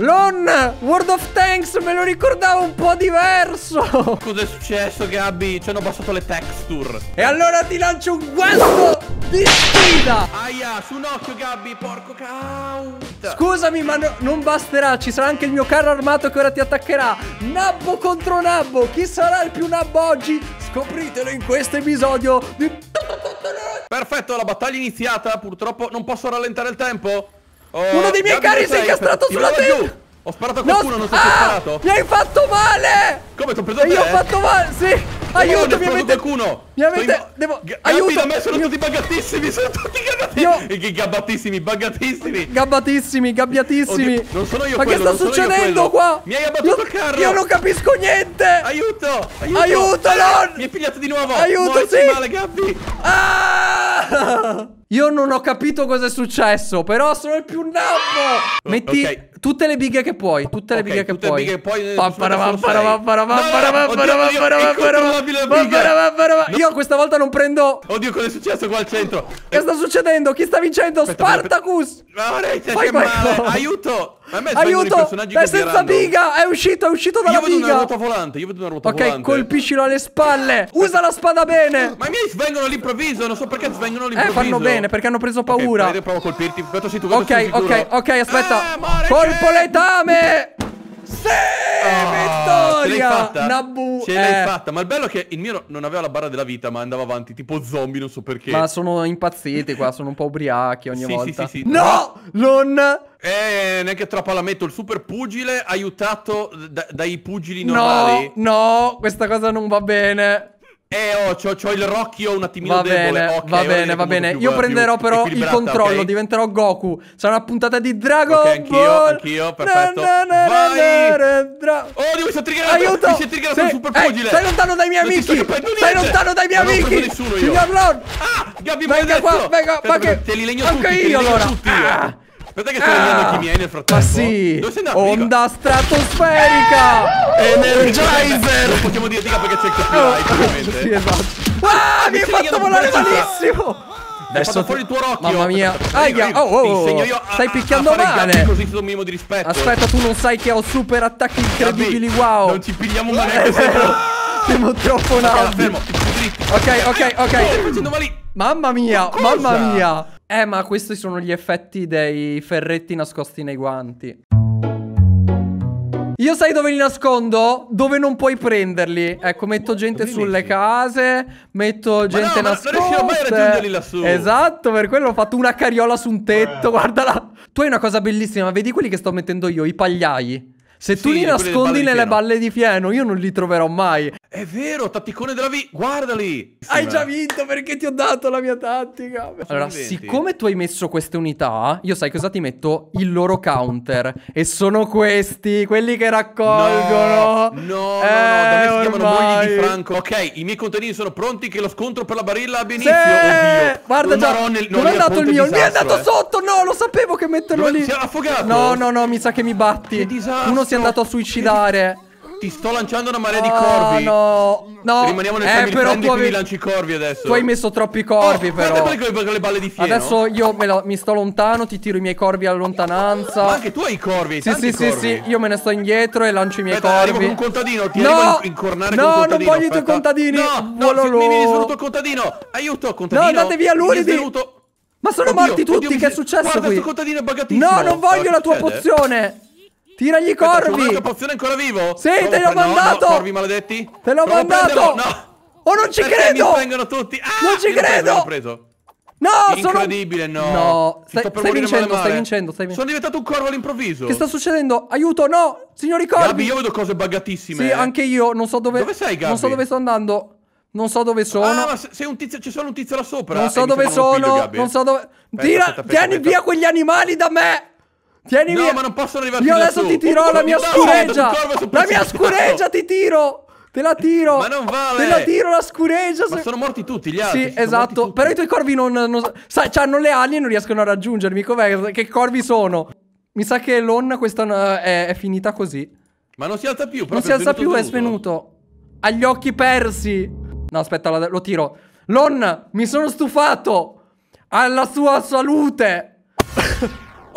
Lon, World of Tanks, me lo ricordavo un po' diverso. Cos'è successo, Gabby? Ci hanno abbassato le texture. E allora ti lancio un guasto di sfida. Aia, su un occhio, Gabby, porco caut. Scusami, ma no- non basterà. Ci sarà anche il mio carro armato che ora ti attaccherà. Nabbo contro Nabbo. Chi sarà il più Nabbo oggi? Scopritelo in questo episodio di... Perfetto, la battaglia è iniziata. Purtroppo non posso rallentare il tempo. Oh, Uno dei miei Gabby, carri si è incastrato sulla testa. Ho sparato a qualcuno, non so se ah, sparato. Mi hai fatto male! Come ti ho preso E io ho te? fatto male, sì! Aiuto, mi preso avete... qualcuno. Mi avete... In- Devo... G- Aiuto! Da me sono tutti buggatissimi, sono tutti gabbatissimi. Io- gabbatissimi, buggatissimi. Gabbatissimi, gabbiatissimi. Oddio, non sono io Ma quello, che sta non succedendo qua? Mi hai abbattuto Io- il carro. Io non capisco niente! Aiuto, aiuto. Aiuto, Ah, Lon! Mi hai pigliato di nuovo. Aiuto, Muovici sì. male, Gabby. Ah! Io non ho capito cosa è successo, però sono il più nabbo. Metti ok. Tutte le bighe che puoi, tutte le Ok, bighe che tutte le puoi. bighe che puoi, eh, biga. No. Io questa volta non prendo. Oddio, cosa è successo qua al centro? Che sta succedendo? Chi sta vincendo? Spartacus! Fai qualcosa. Aiuto. Aiuto! È senza biga! È uscito, è uscito dalla Io vedo una biga! ruota volante, io vedo una ruota Ok, volante. colpiscilo alle spalle! Usa la spada bene! Ma i miei svengono all'improvviso, non so perché svengono Eh, all'improvviso. fanno bene perché hanno preso paura. Ok, provo a colpirti. Aspetta, sì, tu Ok, ok, ok, aspetta. Ah, Colpo c'è. letame! Sì! Ce l'hai vittoria! fatta? Nabu! Ce l'hai eh, fatta. Ma il bello è che il mio non aveva la barra della vita, ma andava avanti tipo zombie, non so perché. Ma sono impazziti qua, sono un po' ubriachi ogni Sì, sì, volta. sì, sì. No! Non... Eh, neanche troppo la metto. Il super pugile aiutato da- dai pugili No, normali. no, questa cosa non va bene. Eh, oh, c'ho, c'ho il Rocchio un attimino Va debole. bene, Ok, va bene, va bene. più- Io più prenderò però il controllo, ok? diventerò Goku. Sarà una puntata di Dragon Ok, anch'io, Ball. anch'io, perfetto. Na, na, na, Vai. dra- Oddio, mi sono triggerato! Aiuto! Mi si è il super pugile! stai lontano dai miei Non sto amici! Stai lontano dai miei non amici! preso nessuno io! Signor Lord! Ah! Gabby, Venga qua, venga, ma che... Te li legno Anche tutti, li io allora! Ah. Aspetta che sto legnando anche i miei nel frattempo. Ma sì! Dove sei andato? Onda stratosferica! Energizer! Non possiamo dire dica perché c'è il copyright, ovviamente. Sì, esatto. Ah, mi hai fatto volare malissimo! Fatto fuori il tuo Rocchio. Mamma mia. Aia, oh, oh, ti oh. io Stai picchiando male. Gabby Così ti do un minimo di rispetto. Aspetta, tu non sai che ho super attacchi incredibili, wow! Non ci pigliamo male anche se no. Siamo troppo dritto. Ok, ok, Stai ok. Mamma mia, mamma mia. Eh, ma questi sono gli effetti dei ferretti nascosti nei guanti. Io sai dove li nascondo? Dove non puoi prenderli. Ecco, metto gente Dove sulle metti? case, metto gente no, ma non nascosta. riuscirò mai a raggiungerli lassù. Esatto, per quello ho fatto una carriola su un tetto, guardala. Tu hai una cosa bellissima, vedi quelli che sto mettendo io, i pagliai. Se tu Sì, li nascondi nelle balle di fieno, io non li troverò mai. È vero, tatticone della vita. Guardali. Hai già vinto perché ti ho dato la mia tattica. Allora, siccome tu hai messo queste unità, io sai cosa ti metto? Il loro counter. E sono questi, quelli che raccolgono. No, no, no, Eh, da me si chiamano mogli di Franco. Ok, i miei contadini sono pronti che lo scontro per la barilla abbia Sì, inizio. Oddio. guarda Non già, nel- non è andato il mio? Mi è disastro, andato eh. sotto, no, lo sapevo che metterlo Dove- lì. si è affogato? No, no, no, mi sa che mi batti. Che disastro. Uno si è andato a suicidare. Ti sto lanciando una marea di Oh, corvi. no, no. Rimaniamo nel eh, però tu, avevi- lanci i corvi adesso. tu hai messo troppi corvi, Oh, però. Guarda con le, balle di fieno. Adesso io la- mi sto lontano, ti tiro i miei corvi alla lontananza. Ma anche tu hai i corvi, Sì, sì, sì, corvi. sì, io me ne sto indietro e lancio i miei Aspetta, arrivo corvi. con un contadino, ti no, arrivo a incornare no, con un contadino. non voglio i tuoi aspetta. contadini. No, no, Volo si- mi svenuto il contadino. Aiuto, contadino. No, andate via, Luridi. Ma sono Oddio, morti tutti, oddio, che è successo Guarda, qui? sto contadino è buggatissimo. No, non voglio la tua pozione. Tira gli Aspetta, c'è corvi. un'altra pozione ancora vivo? Sì, Provo te l'ho no, mandato. No, corvi maledetti. Te l'ho mandato. No. Oh, non ci Perché credo. mi spengono tutti. Ah, Non ci credo. l'ho preso. No, sono Incredibile, no. No, Ti stai, stai vincendo, male stai vincendo, stai vincendo. Sono diventato un corvo all'improvviso. Che sta succedendo? Aiuto, no! Signori corvi. Gabby, io vedo cose buggatissime. Sì, eh. anche io, non so dove Dove sei, Gabby? Non so dove sto andando. Non so dove sono. Ah, ma se- sei un tizio, c'è solo un tizio là sopra. Non Eh, so dove sono, Gabby. non so dove. Tira, aspetta, aspetta, tieni aspetta. via quegli animali da me! Tieni No, ma non possono arrivare Io adesso ti tirò la mia scureggia. La mia scureggia ti tiro. Te la tiro. Ma non vale. Te la tiro la scureggia. Ma sono morti tutti gli altri. Sì, esatto. Però i tuoi corvi non. non sai, hanno le ali e non riescono a raggiungermi. Com'è? Che corvi sono? Mi sa che Lon questa è, è finita così. Ma non si alza più. Non si alza più, è svenuto. Ha gli occhi persi. No, aspetta, la- lo tiro. Lon, mi sono stufato. Alla sua salute.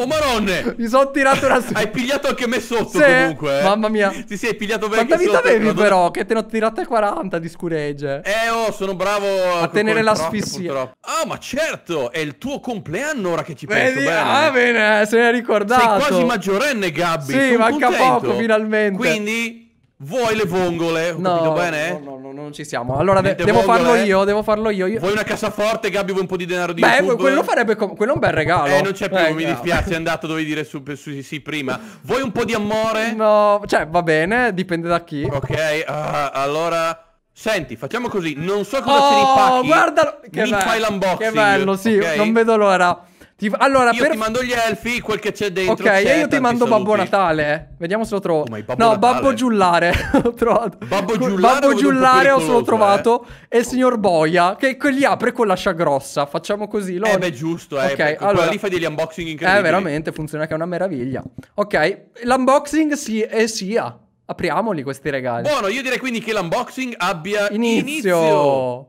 Oh maronne! Mi sono tirato una... Hai pigliato anche me sotto Sì, comunque. eh. mamma mia. Sì, sì, hai pigliato bene Quanta vita sotto, avevi però però? Che te ne ho tirate 40 di scuregge. Eh, oh, sono bravo a tenere l'asfissia. Ah, ma certo, è il tuo compleanno ora che ci penso Vedi? bene. Ah, bene, se ne è ricordato. Sei quasi maggiorenne, Gabby. Sì, son manca contento. poco, finalmente. Quindi, vuoi le vongole? Ho No, bene? no, no, no, non ci siamo. Allora, de- devo vongole, farlo eh? io, devo farlo io. io... Vuoi una cassaforte, Gabby? Vuoi un po' di denaro di Beh, YouTube? quello farebbe com- quello è un bel regalo. Eh, non c'è più, Eh, mi no. dispiace, è andato, dovevi dire su, su sì, sì prima. Vuoi un po' di amore? No, cioè, va bene, dipende da chi. Ok, ah, allora... Senti, facciamo così, non so cosa Oh, c'è nei pacchi. guardalo! Che mi bello, fai l'unboxing. Che bello, sì, ok? non vedo l'ora. Ti- Allora, Io per... ti mando gli elfi, quel che c'è dentro Ok, c'è, io ti tanti mando saluti. Babbo Natale. eh. Vediamo se lo trovo. Oh, Babbo no, Natale? Babbo Giullare. Ho trovato. Babbo Giullare Babbo Giullare ho solo trovato. E il signor Boia. Che, li apre con l'ascia grossa. Facciamo così. lo- Eh beh, giusto, eh. Ok, perché quella allora. lì fai degli unboxing incredibili. Eh, veramente, funziona che è una meraviglia. Ok, l'unboxing si e sia. Apriamoli questi regali. Buono, io direi quindi che l'unboxing abbia Inizio. inizio.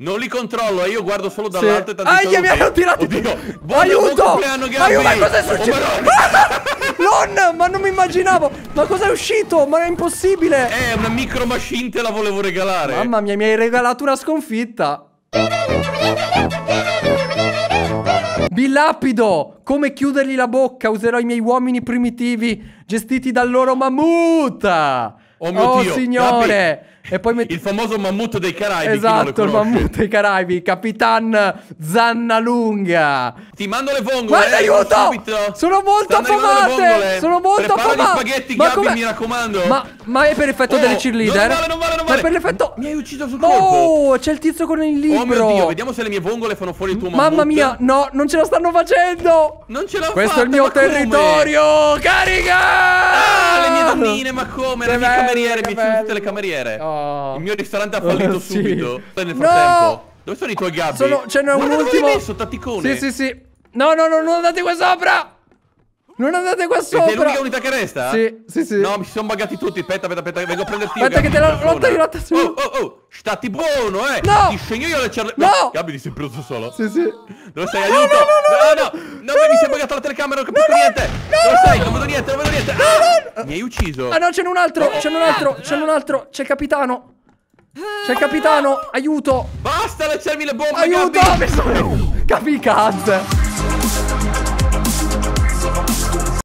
Non li controllo, eh, io guardo solo Sì. dall'alto e tanti Aia, mi hanno tirato Oddio, buon, Aiuto! Aiuto, ma cosa è Oh, successo? Madonna. non, ma non mi immaginavo. Ma cosa è uscito? Ma è impossibile. Eh, una micro machine te la volevo regalare. Mamma mia, mi hai regalato una sconfitta. Bilapido, come chiudergli la bocca? Userò i miei uomini primitivi gestiti dal loro mammut. Oh mio Dio, signore. E poi metti... Il famoso mammut dei Caraibi. Esatto, il mammut dei Caraibi, Capitan Zannalunga. Ti mando le vongole. Guarda, eh, aiuto! subito. Sono molto affamate! Sono molto Prepara affamate! gli spaghetti, Ma com'è? mi raccomando. Ma, ma è per effetto Oh, delle cheerleader? non vale, non vale, non Ma è vale. per l'effetto... Mi hai ucciso sul colpo. Oh, c'è il tizio con il libro! Oh mio Dio, vediamo se le mie vongole fanno fuori il tuo mammut. Mamma mia, no, non ce la stanno facendo! Non ce l'ho Questo è il fatta, mio territorio! Carica! Ah, le mie donnine, ma come? Mie bello, cameriere, mi sono tutte le cameriere. Oh. Il mio ristorante ha fallito Oh, sì. subito. Nel No! frattempo. Dove sono i tuoi gabbi? Sono, ce n'è un ultimo. messo, tatticone. Sì, sì, sì. No, no, no, non andate qua sopra! Non andate qua Sei sopra! l'unica unità che resta? Sì, sì, sì. No, mi si sono buggati tutti. Aspetta, aspetta, aspetta, vengo a prenderti. Aspetta che te la- persona. l'ho tagliata su. Oh, oh, oh, stati buono, eh. No. Disegno io le cerle... No. Gabby, ti sei preso solo. Sì, sì. Dove sei? Aiuto! no, no, no, no, no, no, mi si è buggata la telecamera, non capisco niente. Dove sei? Non vedo niente, non vedo niente. Ah, Mi hai ucciso. Ah no, ce n'è un altro, ce n'è un altro, ce n'è un altro, c'è il capitano. C'è il capitano, aiuto. Basta lasciarmi le bombe, Aiuto, Gabby. mi sono...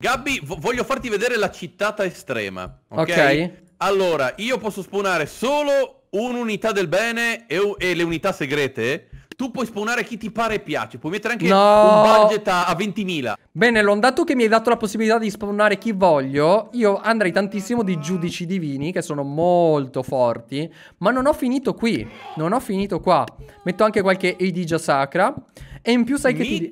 Gabby, vo- voglio farti vedere la cittata estrema. Ok. Allora, io posso spawnare solo un'unità del bene e, e le unità segrete. Tu puoi spawnare chi ti pare e piace. Puoi mettere anche No. un budget a, a 20.000. Bene, Lon, dato che mi hai dato la possibilità di spawnare chi voglio, io andrei tantissimo di giudici divini, che sono molto forti, ma non ho finito qui, non ho finito qua. Metto anche qualche Edigia sacra, e in più sai che ti...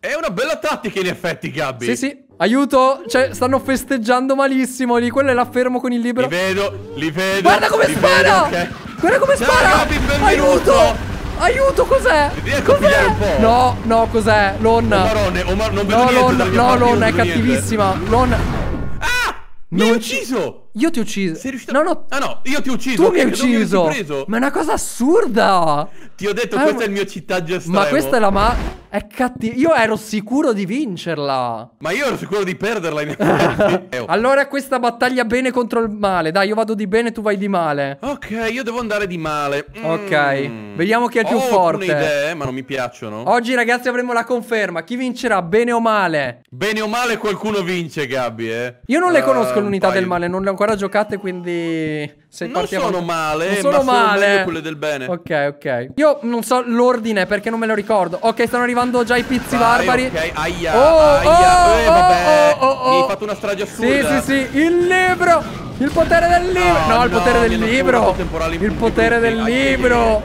È una bella tattica in effetti, Gabby. Sì, sì, aiuto, cioè, stanno festeggiando malissimo lì, quello è l'affermo con il libro. Li vedo, li vedo. Guarda come spara! vedo, ok. Guarda come Ciao, spara! Gabby, benvenuto! Aiuto! Aiuto, cos'è? Un po'? No, no, cos'è? Lon. Oh, Marone, oh, Mar- non vedo no, niente Lon, dalla mia no, parte, Lon, non è vedo niente. cattivissima. Lon, Ah! Mi hai Non ucciso! io ti ho ucciso. Sei riuscito No, no, Ah no, io ti ho ucciso. tu mi hai ucciso. avessi preso. Ma è una cosa assurda. Ti ho detto, Ah, questo ma- è il mio cittaggio estremo. Ma questa è la ma... È cattiva. Io ero sicuro di vincerla. Ma io ero sicuro di perderla in effetti. Allora questa battaglia bene contro il male. Dai, io vado di bene, tu vai di male. Ok, io devo andare di male. Ok, Mm. vediamo chi è il più Ho forte. alcune idee, ma non mi piacciono. Oggi ragazzi avremo la conferma. Chi vincerà, bene o male? Bene o male qualcuno vince, Gabby, eh. Io non le Eh, conosco un l'unità del male, non le ho ancora giocate, quindi... Se Non partiamo- sono male, non ma sono sono male. meglio quelle del bene. Ok, ok. Io non so l'ordine perché non me lo ricordo. Ok, stanno arrivando già i pizzi Vai, barbari. Ok, aia, Oh, aia. oh, eh, vabbè. oh, oh, oh, Mi hai oh. fatto una strage Sì, assurda. sì, sì, il libro! Il potere del libro! No, No, il potere del libro! Il potere tutti. del libro!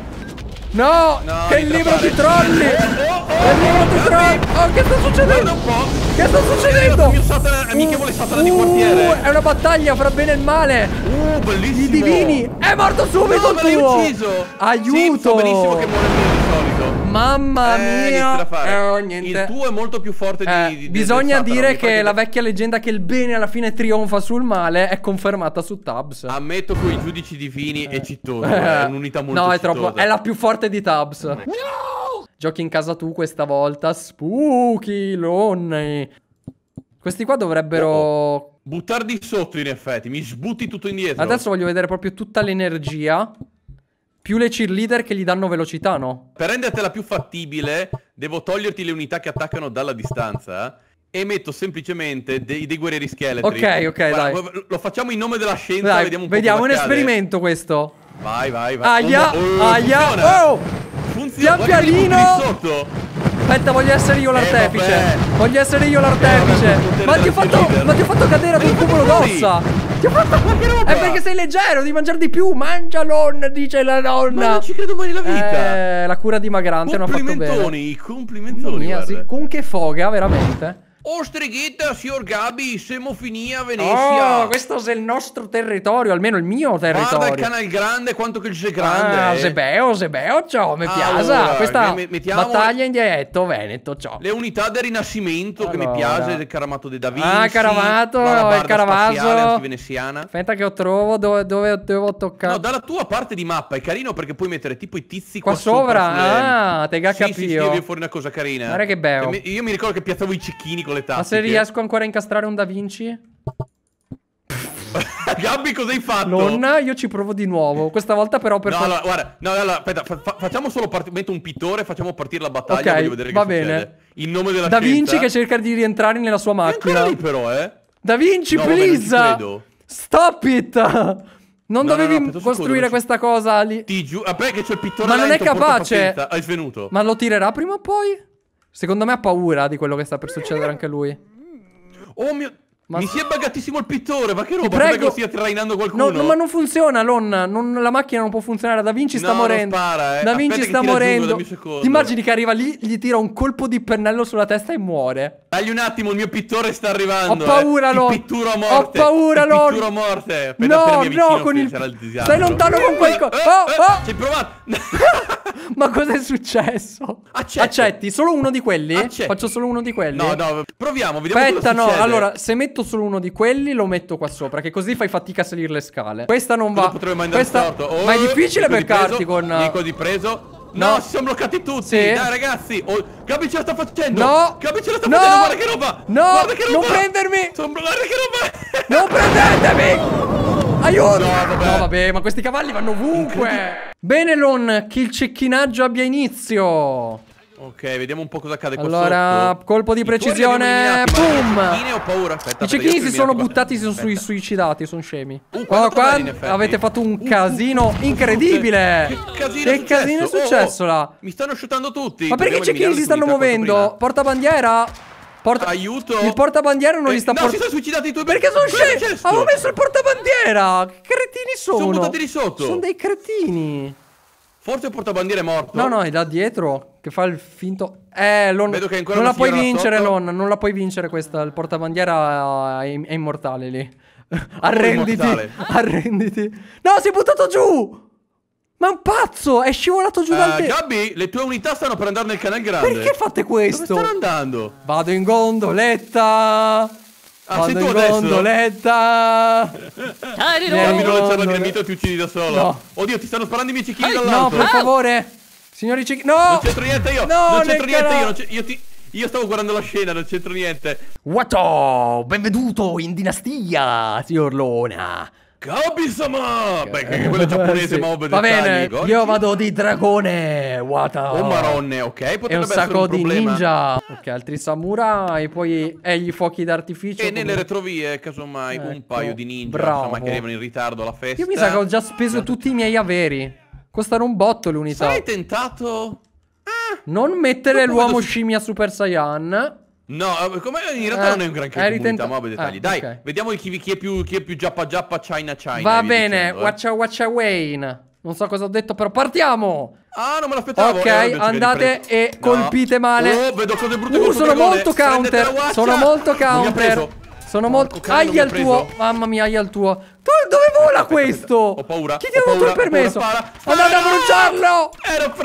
No! No, che il libro ritrapare. ti trolli! Oh, oh, Che il libro ti trolli! Oh, che sta succedendo? Che sta succedendo? Satana, amichevole Satana di Uh, quartiere. È una battaglia fra bene e il male! Uh, bellissimo. I divini! È morto subito No, il tuo! ucciso. Aiuto! Sì, benissimo che muore di. Mamma Eh, mia! Eh, oh. Il tuo è molto più forte di, Eh, di- di- bisogna del dire che la vecchia leggenda che il bene alla fine trionfa sul male è confermata su Tabs. Ammetto con i giudici divini è cittoso. È un'unità molto No, è troppo. cittosa. È la più forte di Tabs. Giochi in casa tu questa volta. Spooky, Lonny. Questi qua dovrebbero... Oh, Buttar di sotto in effetti, mi sbutti tutto indietro. Adesso voglio vedere proprio tutta l'energia. Più le cheerleader che gli danno velocità, no? Per rendertela più fattibile, devo toglierti le unità che attaccano dalla distanza. E metto semplicemente dei, dei guerrieri scheletri. Ok, ok, Guarda, dai. Lo facciamo in nome della scienza. Dai, vediamo un vediamo un esperimento questo. Vai, vai, vai. Aia, Oh, aia, funziona. oh! Funziona. Pian pianino. sotto. Aspetta, voglio essere io l'artefice. vabbè. voglio essere io l'artefice. Eh, potere ma, ti ho fatto, ma ti ho fatto cadere ad un Ma cumulo d'ossa. Ti ho fatto. Ma roba? È perché sei leggero, devi mangiare di più. Mangialon, dice la Ma nonna. non ci credo mai nella vita. Eh, la cura dimagrante non ha fatto bene. Complimentoni, complimentoni. mia, sì, con che foga, veramente. Oh, streghetta, signor Gabi, siamo finì a Venezia. Oh, questo è il nostro territorio, almeno il mio Guarda il territorio. canale grande, quanto che c'è grande. Ah, eh. Sebeo, Sebeo, ciao, mi piace. Allora, Questa battaglia in dialetto veneto, ciao. Le unità del Rinascimento che mi Allora. piace, del Caramato de Da Vinci. Ah, Caramato, il Caravaggio. antiveneziana. Aspetta che lo trovo dove, dove devo toccare. No, dalla tua parte di mappa è carino perché puoi mettere tipo i tizi Qua qua, sopra? sulle- Ah, te ga sì, sì, sì, viene fuori una cosa carina. Guarda che bello. Io mi ricordo che piazzavo i cecchini con le Ma tasse. se riesco ancora a incastrare un Da Vinci? Gabby, cosa hai fatto? Nonna, io ci provo di nuovo. Questa volta però per No, allora, guarda, no, allora, aspetta, fa- fa- facciamo solo partire. Metto un pittore, facciamo partire la battaglia. Ok, voglio vedere va bene. succede. In nome della Da scienza. Vinci che cerca di rientrare nella sua È macchina. lì però, eh. Da Vinci, No, vabbè, please! credo. Stop it! Non No, no, dovevi no, secondo, costruire questa cosa lì. Ti giuro. Vabbè, che c'è il pittore Ma non è capace. Hai svenuto. Ma lo tirerà prima o poi? Secondo me ha paura di quello che sta per succedere anche lui. Oh mio. Ma- Mi si è buggatissimo il pittore. Ma che roba? prego. Prego. che stia trainando qualcuno. No, no, ma non funziona, Lon. non- la macchina non può funzionare. Da Vinci sta No, morendo. spara, eh. Da Vinci Aspetta sta morendo. Ti immagini che arriva lì, gli tira un colpo di pennello sulla testa e muore. Dagli un attimo, il mio pittore sta arrivando. Ho paura, eh. Lon. Pitturo a morte. Ho paura, Lon. pitturo a morte. Appena No, no, con il. Stai lontano con quel co- Eh, Oh, eh, oh! Ci hai provato. Ma cosa è successo? Accetto. Accetti? Solo uno di quelli? Accetto. Faccio solo uno di quelli? No, no, proviamo, vediamo Aspetta, no, succede. allora, se metto solo uno di quelli, lo metto qua sopra, che così fai fatica a salire le scale. Questa non va. andare Questa... Oh, Ma è difficile Nico di beccarti preso, con... Nico di preso. No, No. si sono bloccati tutti. Sì. Dai, ragazzi. Oh, Gabi ce la sta facendo. No. Gabi ce la sta No. facendo. Guarda che roba. No. Guarda che roba. Non prendermi. Sono- Guarda che roba. Non prendetemi! Aiuto! No, vabbè. No, vabbè, ma questi cavalli vanno ovunque. Bene, Lon, che il cecchinaggio abbia inizio. Ok, vediamo un po' cosa accade qua Allora, colpo di precisione, boom! I cecchini ho paura. Aspetta, I cecchini si sono buttati, si sono sui suicidati, sono scemi. Uh, Qua, qua avete fatto un Uh, casino uh, incredibile. Che casino Che è successo? casino è Oh, oh, successo là? Mi stanno shootando tutti. Ma perché i cecchini si stanno muovendo? Portabandiera? Porta... Aiuto. Il portabandiera non Eh, li sta no, portando. si sono suicidati i tuoi Perché sono successo? Avevo messo il portabandiera. Che cretini sono? Sono buttati di sotto. Sono dei cretini. Forse il portabandiere è morto. No, no, è là dietro che fa il finto. Eh, Lon... Vedo che ancora non la puoi vincere, sotto. Lon. Non la puoi vincere questa. Il portabandiera è, è immortale lì. Arrenditi. immortale? Arrenditi. No, si è buttato giù. Ma è un pazzo. È scivolato giù dal Eh, te. Gabby, le tue unità stanno per andare nel canale grande. Perché fate Dove questo? stanno andando? Vado in gondoletta. Ah, Vado sei tu in adesso? gondoletta. Gabby, Vieni, non lanciare la dinamite o ti uccidi da solo. No. Oddio, ti stanno sparando i miei cecchini No, dall'alto. per favore. Signori cecchini. No. Non c'entro niente io. No, non c'entro niente canale. io. non io, ti- io stavo guardando la scena, non c'entro niente. Wato, benvenuto in dinastia, signor Lona. Gabi-sama! Beh, che quello è giapponese, Sì. ma ovvio Va bene, io vado di dragone, Wata. Oh maronne, ok, E potrebbe un essere sacco un di problema. ninja. Ok, altri samurai, poi e gli fuochi d'artificio. E nelle come- retrovie, casomai, Ecco, un paio di ninja, bravo. insomma, che arrivano in ritardo alla festa. Io mi sa che ho già speso tutti i miei averi. Costano un botto le unità. Sai, hai tentato... Non mettere l'uomo vedo- scimmia Super Saiyan. No, eh, come in realtà Eh, non è un granché hai comunità, ritenta- ma dettagli. eh, Dai, ok. vediamo chi, chi è più, chi è più giappa giappa, China China. Va bene, dicendo, eh. watcha watcha Wayne. Non so cosa ho detto, però partiamo. Ah, non me l'aspettavo. Ok, eh, andate e colpite male. Oh, vedo cose brutte Uh, sono molto counter. Sono molto counter. Sono molto. cane, non mi Aia il tuo. Mamma mia, aia il tuo. Tu dove vola Aspetta, questo? aspetta. Ho paura, Chi ti ha dato il permesso? paura, spara, Andate a bruciarlo.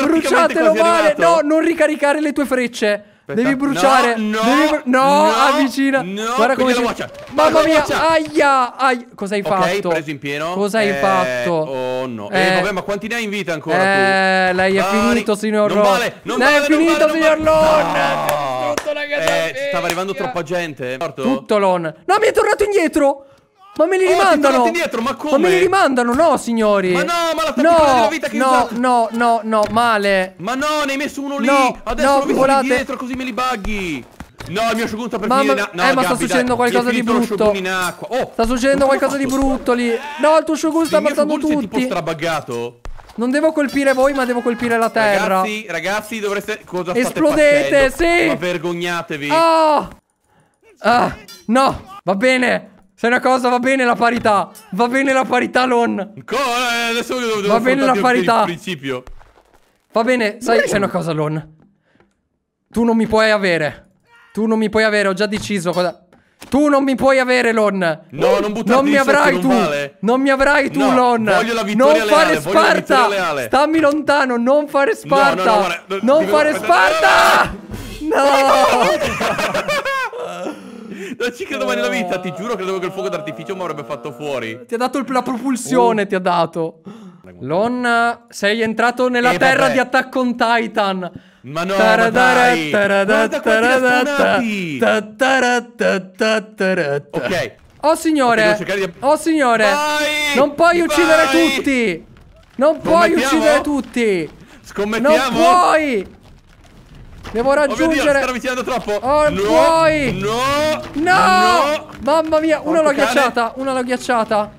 Bruciatelo male. No, non ricaricare le tue frecce. Devi bruciare. No, no, devi bru- no, no, avvicina. no, Guarda come ci-. Mamma mia. Aia, aia. Cosa hai Ok, fatto? preso in pieno. Cosa hai Eh, fatto? Oh no. Eh, Eh. vabbè, ma quanti ne hai in vita ancora Eh, tu? lei è finito, signor Non Lon. vale, non Lei vale, è non finito, vale, signor vale. Lon. No. Eh, stava arrivando troppa gente. Morto? Tutto Lon. No, mi è tornato indietro. Ma me li Oh, rimandano. indietro, ma come? me li rimandano, no, signori. Ma no, ma la no, della vita che no, no, no, no, male. Ma no, ne hai messo uno lì. No, Adesso no, l'ho visto volate. dietro così me li bughi. No, il mio asciugamuno sta per Mamma- finire. in a- No, eh, ma sta succedendo dai, qualcosa di brutto. l'asciugamuno in acqua. Oh, Sta succedendo ma cosa qualcosa di brutto lì. No, il tuo Shogun sta Il ammazzando si è tipo tutti. strabaggato. Non devo colpire voi, ma devo colpire la terra. Ragazzi, ragazzi, dovreste. Cosa Esplodete, sì. Ma vergognatevi. Ah! Ah! No! Va bene! Se una cosa va bene la parità. Va bene la parità, Lon. Co- eh, adesso devo, devo Va bene la parità. Principio. Va bene, sai, sai una cosa, Lon. Tu non mi puoi avere. Tu non mi puoi avere, ho già deciso cosa. Tu non mi puoi avere, Lon. No, non buttarti Non mi avrai non tu. vale. Non mi avrai tu, No, Lon. voglio la vittoria non leale, fare la Sparta. leale. Stammi lontano, non fare Sparta. no, guarda, no, non devo- fare. Sparta. No! Non ci credo mai nella vita, ti giuro, credevo che il fuoco d'artificio mi avrebbe fatto fuori. Ti ha dato la propulsione, ti ha dato. Lon, sei entrato nella Eh, terra vabbè. di Attack on Titan. Ma no, ma quanti ne ha spawnati. Ok. Oh signore, di- oh signore, Vai, non puoi uccidere vai. tutti. Non puoi uccidere tutti. Non Scommettiamo? puoi. Devo Oh mio Dio, raggiungere. troppo. Oh, no, puoi. No. No! Mamma mia, una l'ho ghiacciata, una l'ho ghiacciata.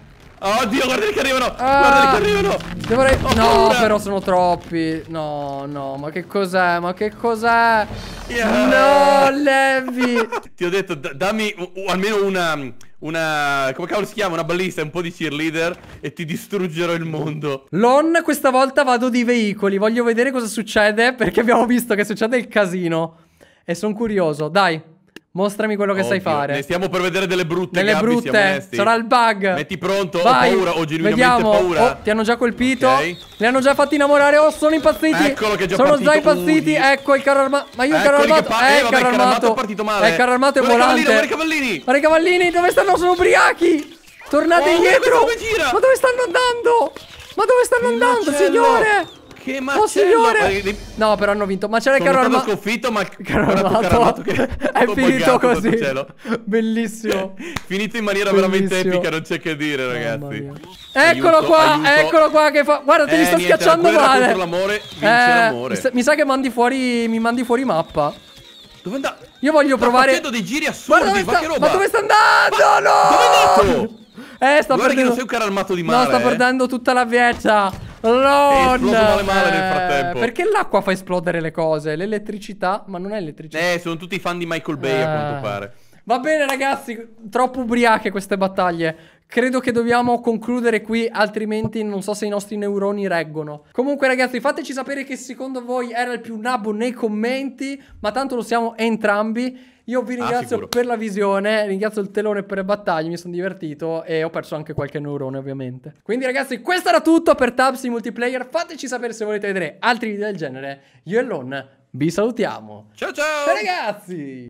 Oddio, guardali che arrivano. Ah. Guardali che arrivano. Devo re- Ho no, paura. però sono troppi. No, no, ma che cos'è? Ma che cos'è? Yeah. No, Levi. Ti ho detto, dammi almeno una. Una. Come cavolo si chiama? Una ballista, un po' di cheerleader. E ti distruggerò il mondo. Lon, questa volta vado di veicoli. Voglio vedere cosa succede. Perché abbiamo visto che succede il casino. E sono curioso. Dai, mostrami quello che sai Oddio, fare. Ne stiamo per vedere delle brutte. Nelle Gabby, brutte. Sarà il bug. Metti pronto. Vai. Ho paura. Ho genuinamente Vediamo. paura. Oh, ti hanno già colpito. Ok. Li hanno già fatti innamorare. Oh, sono impazziti. Eccolo che è già sono partito. già impazziti. Ui. Ecco il carro armato. Ma io il carro armato. pa- eh, eh, il carro il armato è partito male. Eh, il carro armato è Guarda volante. guarda i cavallini. Guarda i cavallini. Dove stanno? Sono ubriachi. Tornate Oh, indietro. Ma dove stanno andando? Ma dove stanno Che andando, macello. signore? Che Oh, macello. signore. Eh, No, però hanno vinto. Ma c'era il carro armato. sconfitto, ma Carro armato. che È finito così. Bellissimo. Finito in maniera veramente Bellissimo. epica, non c'è che dire, ragazzi. mia. Eccolo Aiuto, qua, aiuto. eccolo qua che fa. Guarda, te li Eh, sta niente, schiacciando male. l'amore vince Eh, l'amore. mi sa- che mandi fuori. Mi mandi fuori mappa. Dove andà? Io voglio Sta provare. facendo dei giri assurdi, dove ma sta- che roba? Ma dove sta andando? no! Dove è andato? Eh, sta Guarda che perdendo. non sei un carro armato di No, mare. sta eh. perdendo tutta la vecchia. Esploso male male nel Eh, frattempo. Perché l'acqua fa esplodere le cose? L'elettricità, ma non è elettricità. Eh, sono tutti fan di Michael Bay, a Eh. quanto pare. Va bene ragazzi, troppo ubriache queste battaglie. Credo che dobbiamo concludere qui, altrimenti non so se i nostri neuroni reggono. Comunque ragazzi, fateci sapere che secondo voi era il più nabbo nei commenti, ma tanto lo siamo entrambi. Io vi ringrazio sicuro. per la visione, ringrazio il telone per le battaglie, mi sono divertito e ho perso anche qualche neurone ovviamente. Quindi ragazzi, questo era tutto per Tabs in multiplayer. Fateci sapere se volete vedere altri video del genere. Io e Lon vi salutiamo. Ciao ciao! Ciao ragazzi!